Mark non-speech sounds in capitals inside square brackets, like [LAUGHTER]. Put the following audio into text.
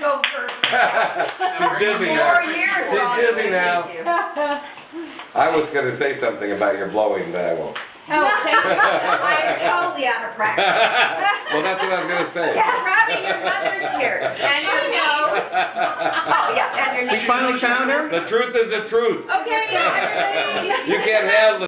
go first. [LAUGHS] She's dizzy now. Four years. She's busy now. thank you. I was gonna say something about your blowing, but I won't. Oh, thank you. I'm totally out of practice. [LAUGHS] Well, that's what I was gonna say. Yeah, Robbie, your mother's here, and you know. Oh, yeah, and your We finally found her? The truth is the truth. Okay, yeah, everybody. You can't handle